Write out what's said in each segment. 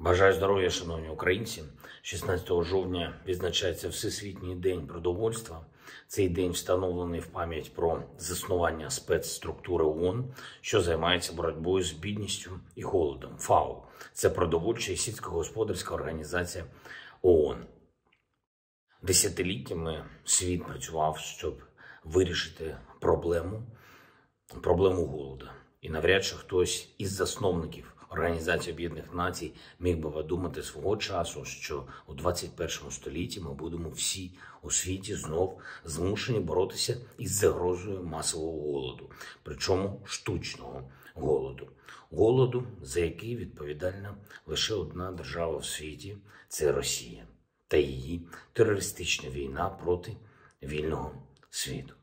Бажаю здоров'я, шановні українці. 16 жовтня відзначається Всесвітній день продовольства. Цей день встановлений в пам'ять про заснування спецструктури ООН, що займається боротьбою з бідністю і голодом. ФАО це продовольча і сільськогосподарська організація ООН. Десятиліттями світ працював, щоб вирішити проблему, проблему голоду. І навряд чи хтось із засновників Організації Об'єднаних Націй міг би подумати свого часу, що у 21 столітті ми будемо всі у світі знов змушені боротися із загрозою масового голоду, причому штучного голоду, голоду, за який відповідальна лише одна держава в світі це Росія та її терористична війна проти вільного світу.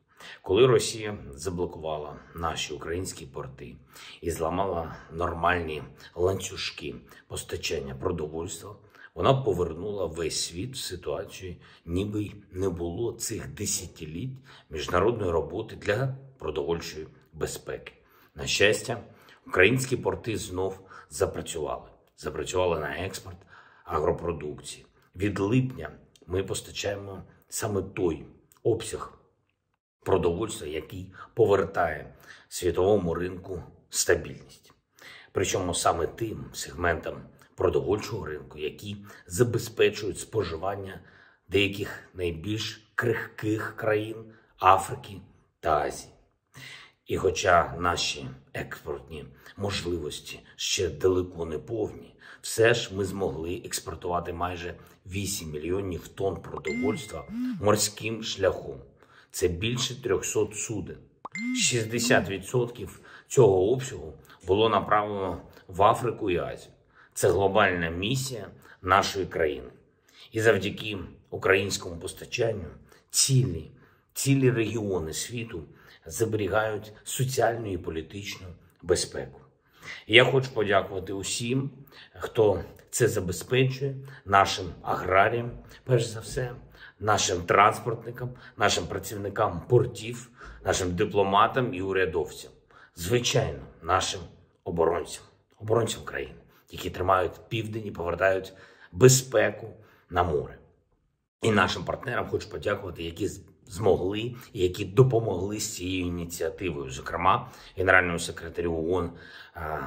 Коли Росія заблокувала наші українські порти і зламала нормальні ланцюжки постачання продовольства, вона повернула весь світ в ситуацію, ніби й не було цих десятиліть міжнародної роботи для продовольчої безпеки. На щастя, українські порти знов запрацювали. Запрацювали на експорт агропродукції. Від липня ми постачаємо саме той обсяг продовольства, який повертає світовому ринку стабільність. Причому саме тим сегментам продовольчого ринку, які забезпечують споживання деяких найбільш крихких країн Африки та Азії. І хоча наші експортні можливості ще далеко не повні, все ж ми змогли експортувати майже 8 мільйонів тонн продовольства морським шляхом. Це більше 300 суден. 60% цього обсягу було направлено в Африку і Азію. Це глобальна місія нашої країни. І завдяки українському постачанню цілі, цілі регіони світу зберігають соціальну і політичну безпеку. Я хочу подякувати усім, хто це забезпечує, нашим аграріям, перш за все, нашим транспортникам, нашим працівникам портів, нашим дипломатам і урядовцям, звичайно, нашим оборонцям, оборонцям країни, які тримають південь і повертають безпеку на море. І нашим партнерам хочу подякувати, які змогли і які допомогли з цією ініціативою, зокрема генеральному секретарю ООН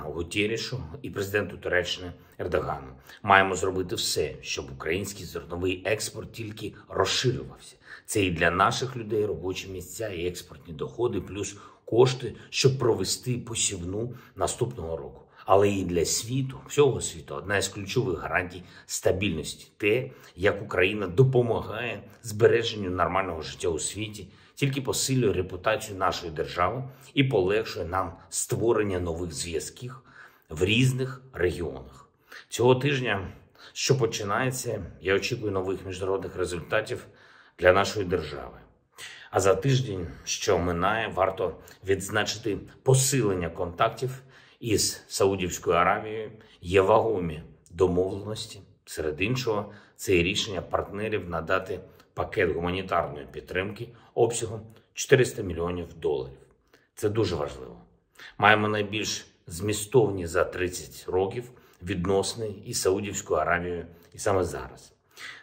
Гутєрішу і президенту Туреччини Ердогану. Маємо зробити все, щоб український зерновий експорт тільки розширювався. Це і для наших людей робочі місця, і експортні доходи, плюс кошти, щоб провести посівну наступного року але і для світу, всього світу, одна із ключових гарантій стабільності те, як Україна допомагає збереженню нормального життя у світі, тільки посилює репутацію нашої держави і полегшує нам створення нових зв'язків в різних регіонах. Цього тижня, що починається, я очікую нових міжнародних результатів для нашої держави. А за тиждень, що минає, варто відзначити посилення контактів із Саудівською Аравією є вагомі домовленості. Серед іншого, це і рішення партнерів надати пакет гуманітарної підтримки обсягом 400 мільйонів доларів. Це дуже важливо. Маємо найбільш змістовні за 30 років відносини із Саудівською Аравією, і саме зараз.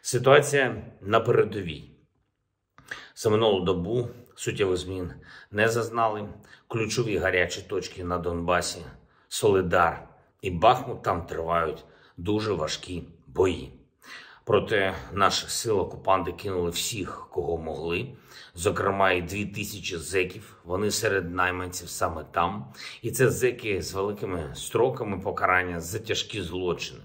Ситуація на передовій. За минулу добу суттєвих змін не зазнали. Ключові гарячі точки на Донбасі Солидар і Бахмут там тривають дуже важкі бої. Проте наші сили окупанти кинули всіх, кого могли. Зокрема, і дві тисячі зеків. Вони серед найманців саме там. І це зеки з великими строками покарання за тяжкі злочини.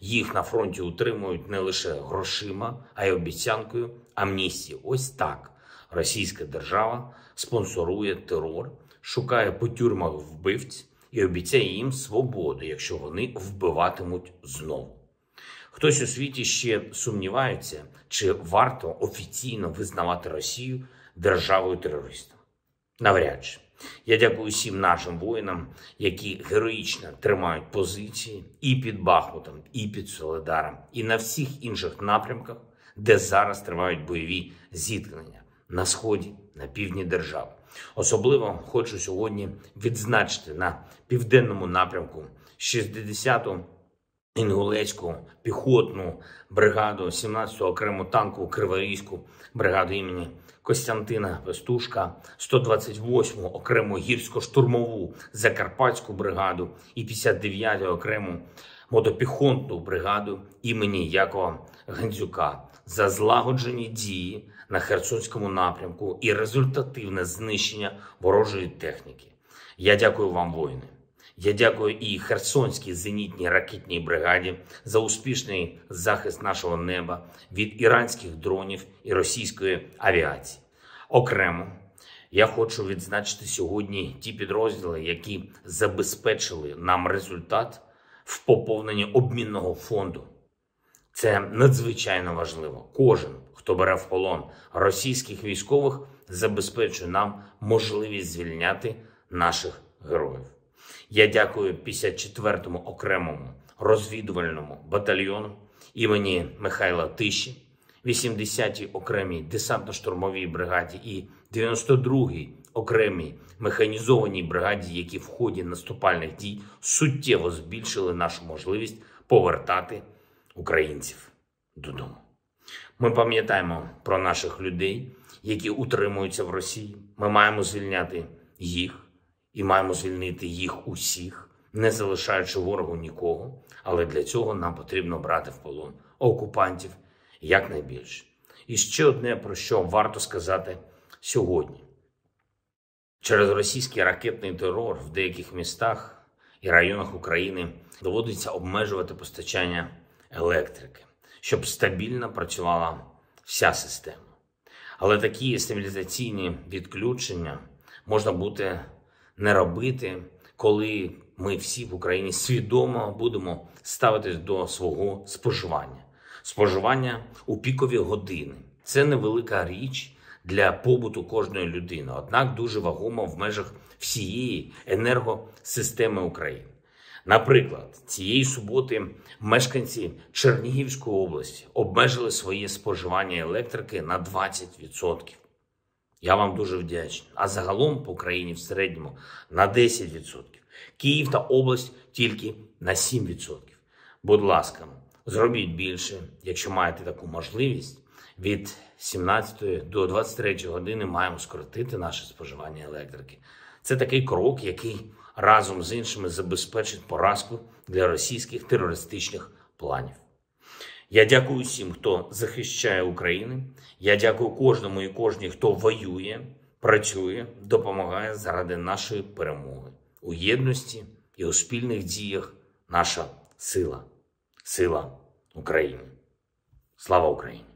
Їх на фронті утримують не лише грошима, а й обіцянкою амністії. Ось так російська держава спонсорує терор, шукає по тюрмах вбивць і обіцяє їм свободу, якщо вони вбиватимуть знову. Хтось у світі ще сумнівається, чи варто офіційно визнавати Росію державою терористом. Навряд чи. Я дякую всім нашим воїнам, які героїчно тримають позиції і під Бахмутом, і під Солидаром, і на всіх інших напрямках, де зараз тривають бойові зіткнення на сході, на півдні держави. Особливо хочу сьогодні відзначити на південному напрямку 60-ту Інгулецьку піхотну бригаду, 17-ту окрему танкову Криворізьку бригаду імені Костянтина Пестушка, 128-му окрему гірсько-штурмову Закарпатську бригаду і 59-ту окрему мотопіхотну бригаду імені Якова Гандзюка за злагоджені дії на Херсонському напрямку і результативне знищення ворожої техніки. Я дякую вам, воїни. Я дякую і Херсонській зенітній ракетній бригаді за успішний захист нашого неба від іранських дронів і російської авіації. Окремо я хочу відзначити сьогодні ті підрозділи, які забезпечили нам результат в поповненні обмінного фонду. Це надзвичайно важливо. Кожен, хто бере в полон російських військових, забезпечує нам можливість звільняти наших героїв. Я дякую 54-му окремому розвідувальному батальйону імені Михайла Тиші, 80-й окремій десантно-штурмовій бригаді і 92-й окремій механізованій бригаді, які в ході наступальних дій суттєво збільшили нашу можливість повертати українців додому. Ми пам'ятаємо про наших людей, які утримуються в Росії. Ми маємо звільняти їх і маємо звільнити їх усіх, не залишаючи ворогу нікого. Але для цього нам потрібно брати в полон окупантів якнайбільше. І ще одне про що варто сказати сьогодні: через російський ракетний терор в деяких містах і районах України доводиться обмежувати постачання електрики, щоб стабільно працювала вся система. Але такі стабілізаційні відключення можна бути не робити, коли ми всі в Україні свідомо будемо ставитись до свого споживання. Споживання у пікові години це невелика річ для побуту кожної людини, однак дуже вагома в межах всієї енергосистеми України. Наприклад, цієї суботи мешканці Чернігівської області обмежили своє споживання електрики на 20%. Я вам дуже вдячний. А загалом по країні в середньому на 10%. Київ та область тільки на 7%. Будь ласка, зробіть більше, якщо маєте таку можливість. Від 17 до 23 години маємо скоротити наше споживання електрики. Це такий крок, який разом з іншими забезпечить поразку для російських терористичних планів. Я дякую всім, хто захищає Україну. Я дякую кожному і кожній, хто воює, працює, допомагає заради нашої перемоги у єдності і у спільних діях. Наша сила, сила України. Слава Україні!